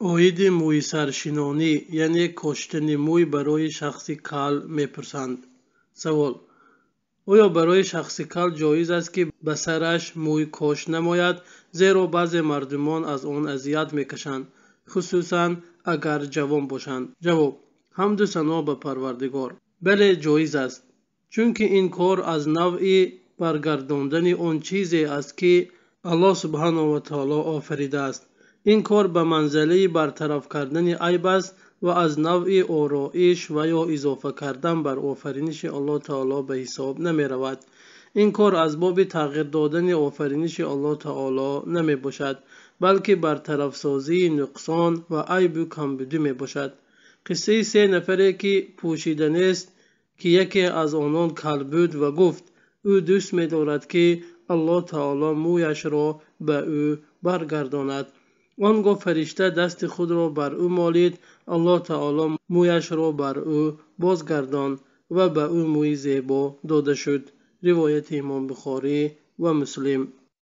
оиди мӯйсаршинонӣ яъне коштани мӯй барои шахси кал мепурсанд. Савол. Оё барои шахси кал ҷоиз аст ки ба сараш мӯй кошт намояд зеро баъзе мардумон аз он азият мекашанд хусусан агар ҷавон бошанд. Ҷавоб. Ҳамду сано ба парвардигор. Бале ҷоиз аст. Чунки ин кор аз навъи баргардондани он чизе аст ки аллоҳ субҳанаҳу ватаоло офаридааст ин кор ба манзилаи бартараф кардани айб аст ва аз навъи ороиш ва ё изофа кардан бар офариниши аллоҳ таоло ба ҳисоб намеравад. ин кор аз боби тағйир додани офариниши аллоҳ таоло намебошад балки бартарафсозии нуқсон ва айбу камбудӣ мебошад. қиссаи се нафаре ки пӯшида нест ки яке аз онон кал буд ва гуфт ӯ дӯст медорад ки аллоҳ таоло мӯяшро ба ӯ баргардонад он гоҳ фаришта дасти худро бар ӯ молид аллоҳ таоло мӯяшро бар ӯ бозгардонд ва ба ӯ мӯи зебо дода шуд. Ривояти имом бухорӣ ва муслим